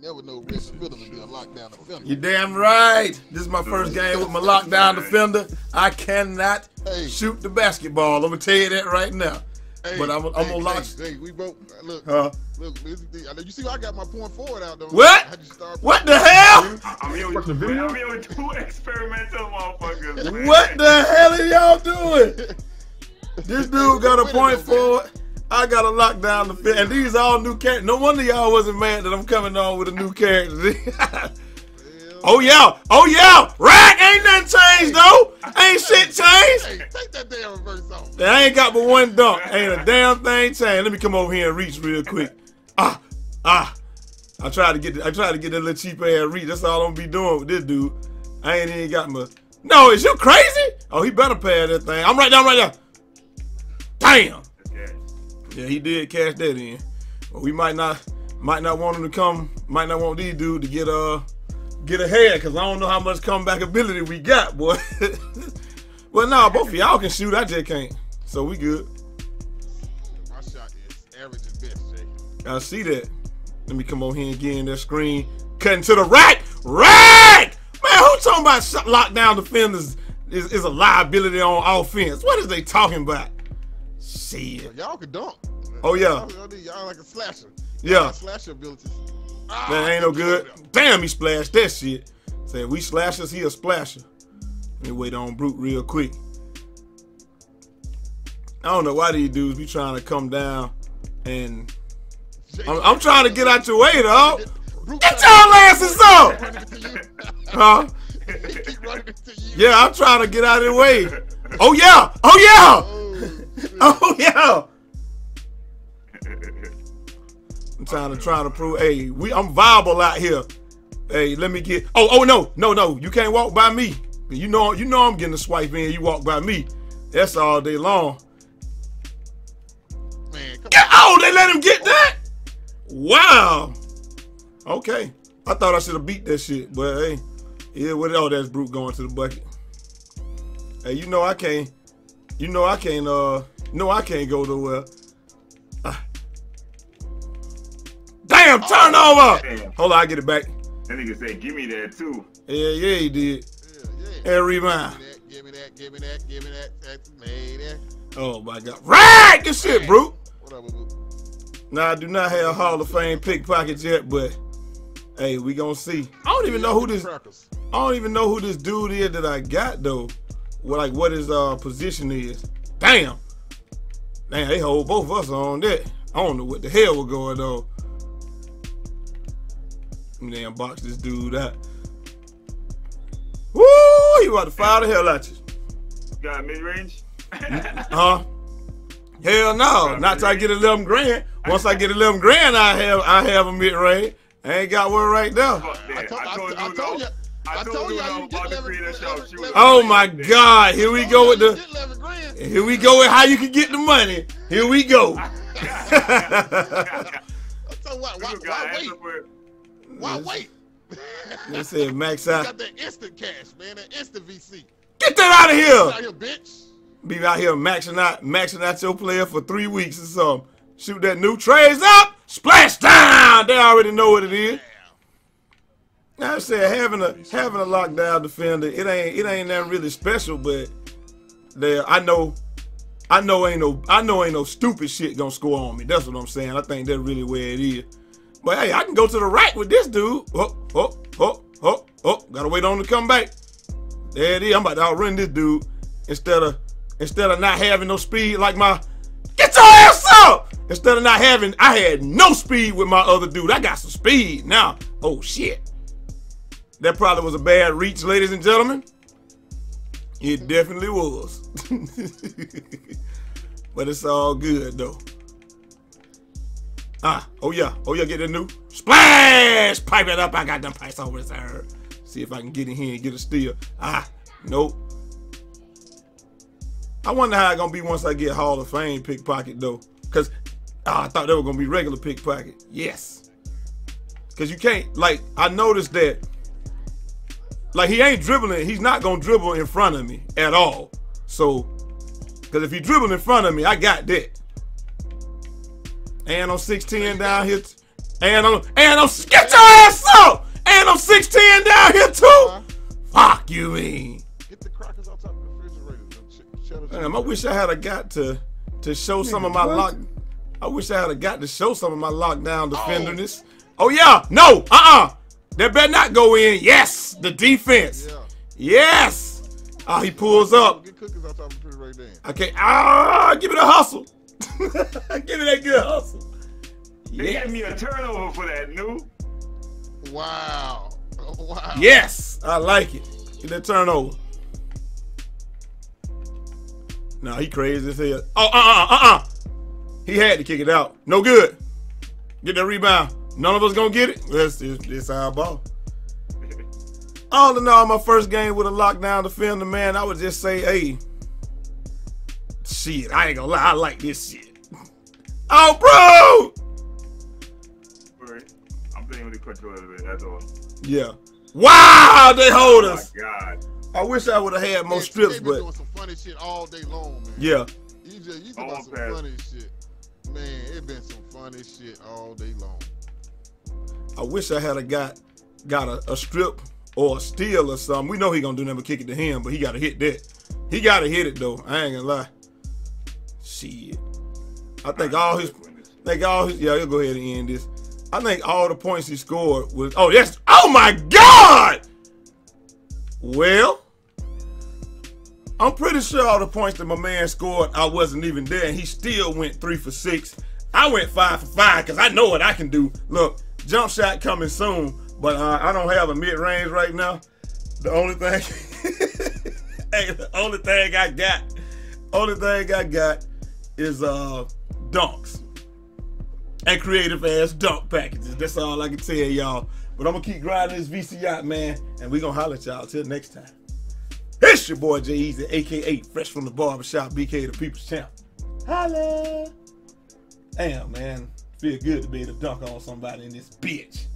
never know Red Spitter to be a lockdown defender. You damn right. This is my first game with my lockdown defender. I cannot Hey. shoot the basketball. I'm gonna tell you that right now. Hey, But I'm- I'm hey, gonna launch- Hey, hey, we both look. Huh? Look, this is the- I know- you see, I got my point forward out though. What? I just What the hell? I'm here with, Watch the? I'm here with two experimental motherfuckers. man. What the hell are y'all doing? This dude got a point forward. I got a lockdown defender, and these all new characters. No wonder y'all wasn't mad that I'm coming on with a new character. oh yeah, oh yeah. Rack ain't nothing changed though. Ain't shit changed. Hey, take that damn reverse off. I ain't got but one dunk. Ain't a damn thing changed. Let me come over here and reach real quick. Ah, ah. I tried to get the, I tried to get that little cheap ass reach. That's all I'm gonna be doing with this dude. I ain't even got my. No, is you crazy? Oh, he better pay that thing. I'm right down, right there. Damn. Yeah. He did cash that in. But we might not, might not want him to come. Might not want these dudes to get uh, get ahead because I don't know how much comeback ability we got, boy. well, nah, both of y'all can shoot. I just can't. So we good. My shot is average at best, Jai. I see that. Let me come over here and get in that screen. Cutting to the right. Right! Man, who talking about lockdown defenders is, is a liability on offense? What is they talking about? Shit. Y'all can dunk. Oh, yeah. Y'all, y'all, like a slasher. Yeah. Y'all slasher abilities. Ah, That ain't no good. Damn, he splashed that shit. Say we slashers, he a splasher. Let me wait on Brute real quick. I don't know why these dudes be trying to come down and I'm, I'm trying to get out your way, dog. Brute Get y'all asses up! to run into you. Huh? He keep running into you. Yeah, I'm trying to get out of the way. Oh yeah! Oh yeah! Oh. Oh yeah! I'm trying to trying to prove, hey, we I'm viable out here. Hey, let me get. Oh, oh no, no, no, you can't walk by me. You know, you know I'm getting a swipe in. You walk by me. That's all day long. Man, oh, they let him get that. Wow. Okay, I thought I should have beat that shit, but hey, yeah, what? Oh, that's brute going to the bucket. Hey, you know I can't. You know I can't. Uh, no, I can't go nowhere. Ah. Damn, turn over. Damn. Hold on, I get it back. That nigga said, give me that too. Yeah, yeah, he did. Yeah, yeah. And rebound. Give me that, give me that, give me that, that's made that. Oh my God. Right, good shit, brute. Whatever, boo. Now I do not have Hall of Fame pickpockets yet, but hey, we gonna see. I don't even know who this. Crackers. I don't even know who this dude is that I got though. What like what his uh position is. Damn. Damn, they hold both of us on that. I don't know what the hell was going on. Let damn box this dude out. Woo! You about to fire the hell out you. Got mid range? Huh? Hell no. Not till I get 11 grand. Once I get 11 grand, I have I have a mid range. I ain't got one right now. Fuck that. I told, I told I, I told you. I told you I'm you get about to 11 grand. Oh my God! Here we go with the. get 11 grand. Here we go with how you can get the money. Here we go. So what? Why, You why wait? up with- Why wait? They said max You out. got that instant cash, man. That instant VC. Get that out of here! Out here. here, bitch. Be out here maxing out, maxing out your player for three weeks or something. Shoot that new trays up, splash down. They already know what it is. I said having a having a lockdown defender, it ain't it ain't nothing really special, but there I know I know ain't no I know ain't no stupid shit gonna score on me. That's what I'm saying. I think that's really where it is. But hey, I can go to the right with this dude. Oh, oh, oh, oh, oh. Gotta wait on him to come back. There it is. I'm about to outrun this dude instead of instead of not having no speed like my get your ass up. Instead of not having, I had no speed with my other dude. I got some speed now. Oh shit. That probably was a bad reach, ladies and gentlemen. It definitely was. but it's all good though. Ah, oh yeah, oh yeah, get that new splash, pipe it up. I got them pipes over there. See if I can get in here and get a steal. Ah, nope. I wonder how it's gonna be once I get Hall of Fame pickpocket though, cause ah, I thought they were gonna be regular pickpocket. Yes, cause you can't like I noticed that like he ain't dribbling. He's not gonna dribble in front of me at all. So, cause if he dribble in front of me, I got that. And on 6'10 down here, And I'm and I'm get your ass up! And I'm 6'10 down here too! Uh-huh. Fuck you mean. Get the crackers on top of the refrigerator. them Damn, I wish I had a got to to show some of my lock. I wish I had a got to show some of my lockdown oh. defenderness. Oh, yeah, no, uh-uh. That better not go in. Yes, the defense. Yeah. Yes. Ah, he pulls up. Get cookies on top of the refrigerator then. Okay, ah, give it a hustle. give it that good hustle. They Yeah. gave me a turnover for that new. Wow. Oh, wow. Yes, I like it. Get that turnover. Nah, he crazy as hell. Oh, uh, uh, uh, uh. He had to kick it out. No good. Get that rebound. None of us gonna get it. That's this, this our ball. All in all, my first game with a lockdown defender, man, I would just say, hey, shit, I ain't gonna lie, I like this shit. Oh, bro! Alright. I'm playing with the controller a bit, that's all. Yeah. Wow, they hold Oh us. my god. I wish I would have had more Man, strips, they but doing some funny shit all day long, man. yeah. You just you talk about some funny shit. Man, it been some funny shit all day long. I wish I had a got got a, a strip or a steal or something. We know he gonna do but kick it to him, but he gotta hit that. He gotta hit it though. I ain't gonna lie. Shit. I think all his think all his yeah, he'll go ahead and end this. I think all the points he scored was oh yes oh my god! Well, I'm pretty sure all the points that my man scored, I wasn't even there, and he still went three for six. I went five for five because I know what I can do. Look, jump shot coming soon, but uh, I don't have a mid range right now. The only thing, hey, the only thing I got, only thing I got is uh dunks and creative ass dunk packages. That's all I can tell y'all. But I'm gonna keep grinding this VC out, man, and we gonna holler at y'all till next time. It's your boy Jai Eazy, aka Fresh from the Barbershop, BK the People's Champ. Holla! Damn, man. Feel good to be able to dunk on somebody in this bitch.